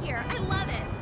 here. I love it.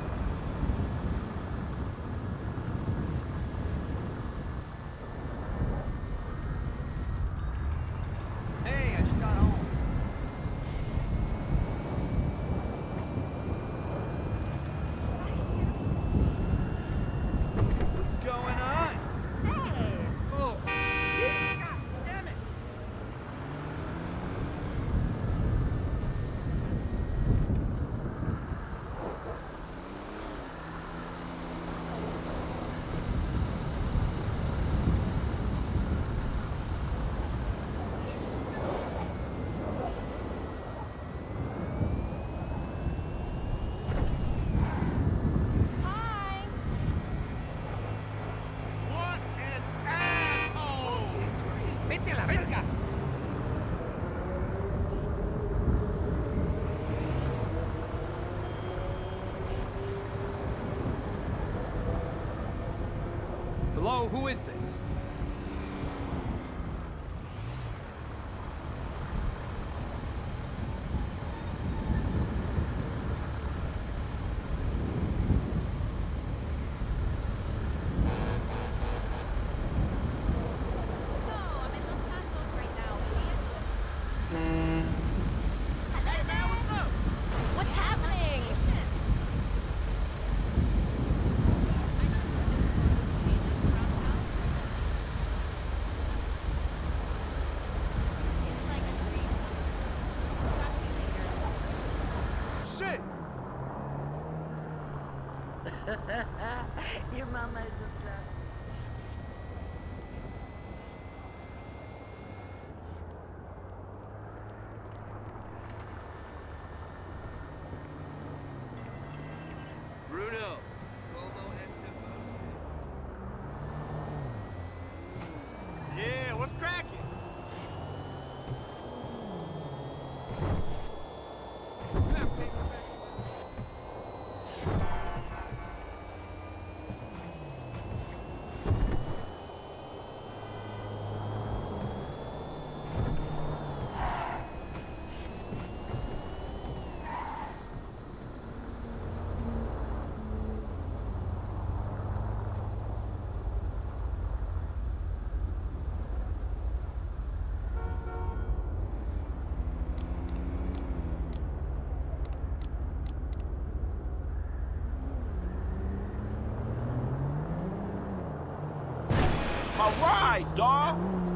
Hello, who is this? it! Your mama just left.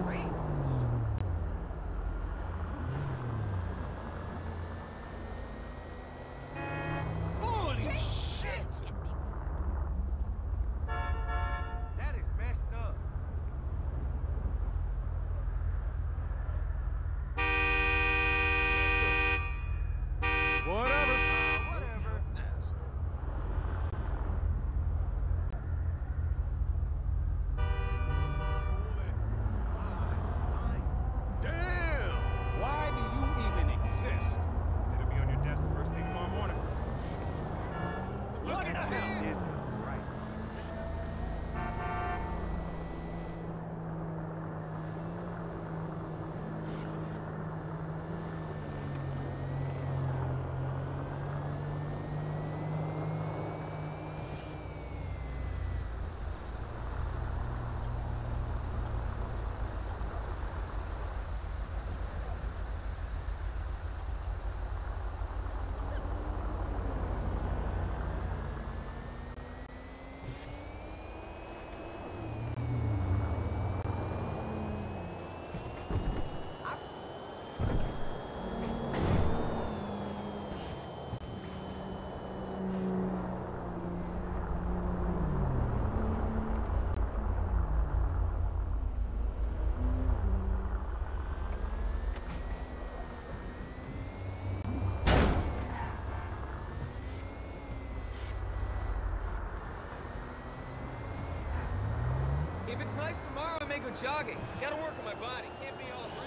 right. If it's nice tomorrow, I may go jogging. Gotta work on my body. Can't be all.